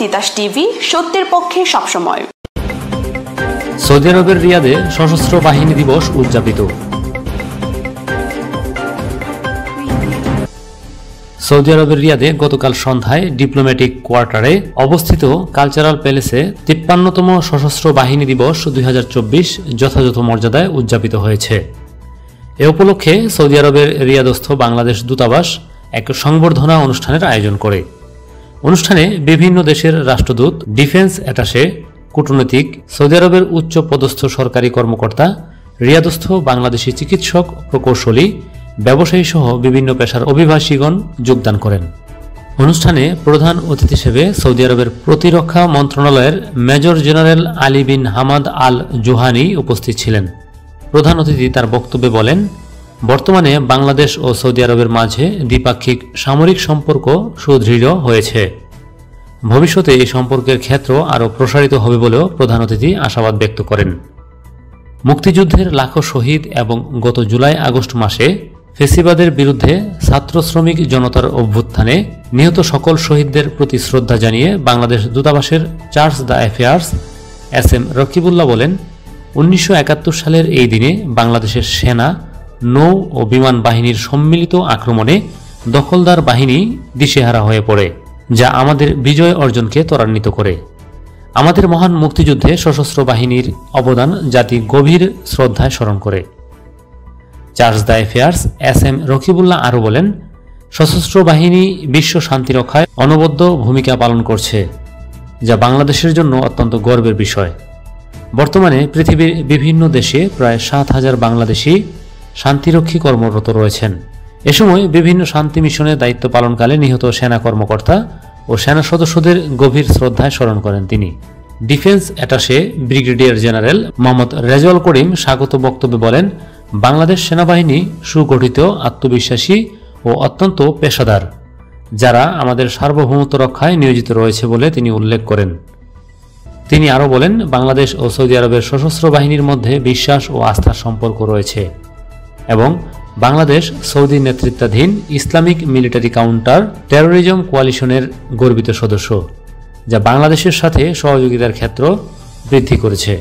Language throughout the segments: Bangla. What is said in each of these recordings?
তিতাস টিভি, সত্যের পক্ষে সবসময়। সৌদি আরবের রিয়াদে সশস্ত্র বাহিনী দিবস উদযাপিত। সৌদি আরবের রিয়াদে গতকাল সন্ধ্যায় ডিপ্লোম্যাটিক কোয়ার্টারে অবস্থিত কালচারাল প্যালেসে তিপ্পান্নতম সশস্ত্র বাহিনী দিবস দুই হাজার চব্বিশ যথাযথ মর্যাদায় উদযাপিত হয়েছে। এ উপলক্ষে সৌদি আরবের রিয়াদস্থ বাংলাদেশ দূতাবাস এক সংবর্ধনা অনুষ্ঠানের আয়োজন করে। অনুষ্ঠানে বিভিন্ন দেশের রাষ্ট্রদূত, ডিফেন্স অ্যাটাশে, কূটনৈতিক, সৌদি আরবের উচ্চ পদস্থ সরকারি কর্মকর্তা, রিয়াদস্থ বাংলাদেশি চিকিৎসক প্রকৌশলী ব্যবসায়ী সহ বিভিন্ন পেশার অভিবাসীগণ যোগদান করেন। অনুষ্ঠানে প্রধান অতিথি হিসেবে সৌদি আরবের প্রতিরক্ষা মন্ত্রণালয়ের major general Ali bin Hamad Al Johani উপস্থিত ছিলেন। প্রধান অতিথি তার বক্তব্যে বলেন বর্তমানে বাংলাদেশ ও সৌদি আরবের মাঝে দ্বিপাক্ষিক সামরিক সম্পর্ক সুদৃঢ় হয়েছে। ভবিষ্যতে এই সম্পর্কের ক্ষেত্র আরও প্রসারিত হবে বলেও প্রধান অতিথি আশাবাদ ব্যক্ত করেন। মুক্তিযুদ্ধের লাখো শহীদ এবং গত জুলাই আগস্ট মাসে ফেসিবাদের বিরুদ্ধে ছাত্র শ্রমিক জনতার অভ্যুত্থানে নিহত সকল শহীদদের প্রতি শ্রদ্ধা জানিয়ে বাংলাদেশ দূতাবাসের chargé d' affaires S M Rakibullah বলেন, উনিশশো একাত্তর সালের এই দিনে বাংলাদেশের সেনা নৌ ও বিমান বাহিনীর সম্মিলিত আক্রমণে দখলদার বাহিনী দিশেহারা হয়ে পড়ে, যা আমাদের বিজয় অর্জনকে ত্বরান্বিত করে। আমাদের মহান মুক্তিযুদ্ধে সশস্ত্র বাহিনীর অবদান জাতি গভীর শ্রদ্ধায় স্মরণ করে। Chargé d' affaires S M Rakibullah আরও বলেন, সশস্ত্র বাহিনী বিশ্ব শান্তি রক্ষায় অনবদ্য ভূমিকা পালন করছে, যা বাংলাদেশের জন্য অত্যন্ত গর্বের বিষয়। বর্তমানে পৃথিবীর বিভিন্ন দেশে প্রায় সাত হাজার বাংলাদেশি শান্তিরক্ষী কর্মরত রয়েছেন। এ সময় বিভিন্ন শান্তি মিশনে দায়িত্ব পালনকালে নিহত সেনা কর্মকর্তা ও সেনা সদস্যদের গভীর শ্রদ্ধায় স্মরণ করেন তিনি। Defence attaché brigadier general Mohammad Rezwal Karim স্বাগত বক্তব্যে বলেন, বাংলাদেশ সেনাবাহিনী সুগঠিত, আত্মবিশ্বাসী ও অত্যন্ত পেশাদার, যারা আমাদের সার্বভৌমত্ব রক্ষায় নিয়োজিত রয়েছে বলে তিনি উল্লেখ করেন। তিনি আরও বলেন, বাংলাদেশ ও সৌদি আরবের সশস্ত্র বাহিনীর মধ্যে বিশ্বাস ও আস্থার সম্পর্ক রয়েছে। এবং বাংলাদেশ সৌদি নেতৃত্বাধীন ইসলামিক মিলিটারি কাউন্টার টেরোরিজম কোয়ালিশনের গর্বিত সদস্য, যা বাংলাদেশের সাথে সহযোগিতার ক্ষেত্র বৃদ্ধি করেছে।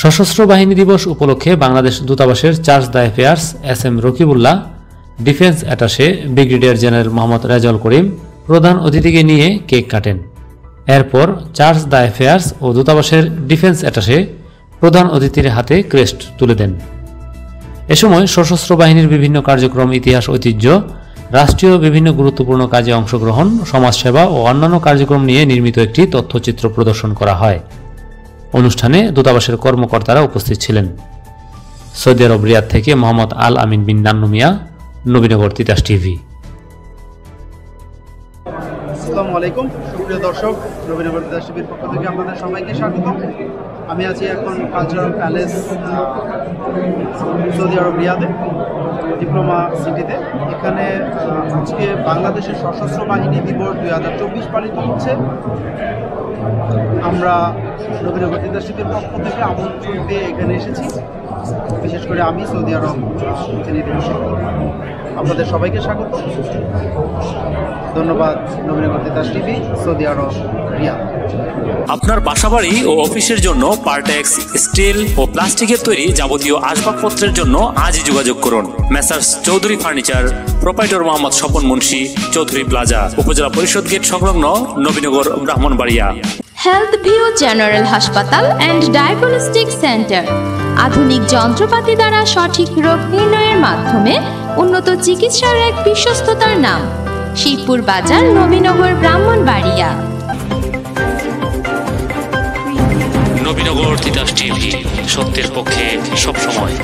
সশস্ত্র বাহিনী দিবস উপলক্ষে বাংলাদেশ দূতাবাসের chargé d' affaires S M Rakibullah defence attaché brigadier general Mohammad Rezal Karim প্রধান অতিথিকে নিয়ে কেক কাটেন। এরপর চার্জ দ্য অ্যাফেয়ার্স ও দূতাবাসের ডিফেন্স অ্যাটাশে প্রধান অতিথির হাতে ক্রেস্ট তুলে দেন। এ সময় সশস্ত্র বাহিনীর বিভিন্ন কার্যক্রম, ইতিহাস, ঐতিহ্য, রাষ্ট্রীয় বিভিন্ন গুরুত্বপূর্ণ কাজে অংশগ্রহণ, সমাজসেবা ও অন্যান্য কার্যক্রম নিয়ে নির্মিত একটি তথ্যচিত্র প্রদর্শন করা হয়। অনুষ্ঠানে দূতাবাসের কর্মকর্তারা উপস্থিত ছিলেন। সৌদি আরব, রিয়াদ থেকে মোহাম্মদ আল আমিন বিন নান্নুমিয়া নবীনগর, তিতাস টিভি। আসসালামু আলাইকুম। সুপ্রিয় দর্শক রবীন্দ্র দাস টিভির পক্ষ থেকে আপনাদের সবাইকে স্বাগত। আমি আছি এখন কালচারাল প্যালেস সৌদি আরব রিয়াদে ডিপ্লোমা সিটিতে এখানে আজকে বাংলাদেশের সশস্ত্র বাহিনী দিবস দুই হাজার চব্বিশ পালিত হচ্ছে। আমরা রবীন্দ্র দাস টিভির পক্ষ থেকে আমন্ত্রণ পেয়ে এখানে এসেছি। বিশেষ করে আমি, সৌদি আরব প্রতিনিধি আপনাদের সবাইকে স্বাগত। ধন্যবাদ নবীনগর দাস টিভি সৌদি আরব রিয়াদ। আপনার বাসাবাড়ি ও অফিসের জন্য পার্টেক্স স্টিল ও প্লাস্টিকের তৈরি যাবতীয় আসবাবপত্রের জন্য আজই যোগাযোগ করুন। Messrs Chowdhury furniture proprietor Mohammad Swapan Munshi Chowdhury plaza উপজেলা পরিষদ গেট সংলগ্ন Nabinagar Brahmanbaria. Health view general হাসপাতাল অ্যান্ড ডায়াগনস্টিক সেন্টার আধুনিক যন্ত্রপাতি দ্বারা সঠিক রোগ নির্ণয়ের মাধ্যমে উন্নত চিকিৎসার এক বিশ্বস্ততার নাম। শিবপুর বাজার নবীনগর ব্রাহ্মণবাড়িয়া। নবীনগর তিতাস টিভি সত্যের পক্ষে সবসময়।